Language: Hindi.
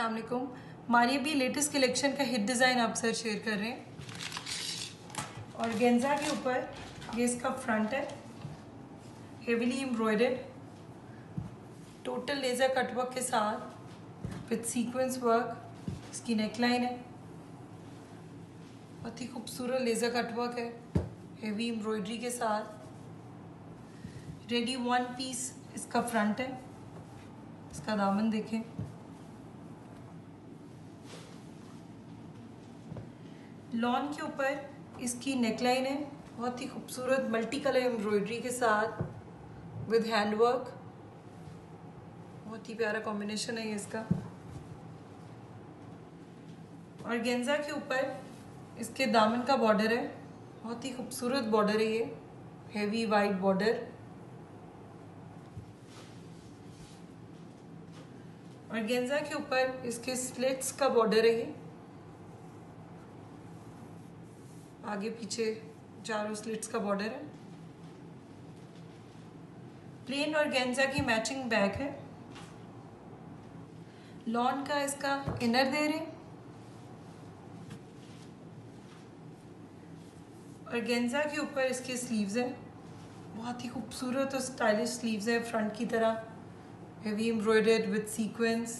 अस्सलाम वालेकुम हमारी अभी लेटेस्ट कलेक्शन का हिट डिज़ाइन आप सर शेयर कर रहे हैं। और गेंजा के ऊपर ये इसका फ्रंट है। Heavily embroidered total laser cutwork के साथ विथ सीक्वेंस वर्क इसकी नेकलाइन है। बहुत ही खूबसूरत लेज़र कटवर्क है। हेवी एम्ब्रॉयडरी के साथ। रेडी वन पीस इसका फ्रंट है। इसका दामन देखें। लॉन के ऊपर इसकी नेकलाइन है, बहुत ही खूबसूरत मल्टी कलर एम्ब्रॉयडरी के साथ विद हैंडवर्क बहुत ही प्यारा कॉम्बिनेशन है ये इसका। और गेंजा के ऊपर इसके दामन का बॉर्डर है, बहुत ही खूबसूरत बॉर्डर है ये हेवी वाइट बॉर्डर और गेंजा के ऊपर इसके स्लिट्स का बॉर्डर है ये। आगे पीछे चारों स्लिट्स का बॉर्डर है। प्लेन और गेंजा की मैचिंग बैक है। लॉन का इसका इनर दे रहे और गेंजा के ऊपर इसके स्लीव्स हैं। बहुत ही खूबसूरत और स्टाइलिश स्लीव्स है। फ्रंट की तरह हेवी एम्ब्रॉयडर्ड विद सीक्वेंस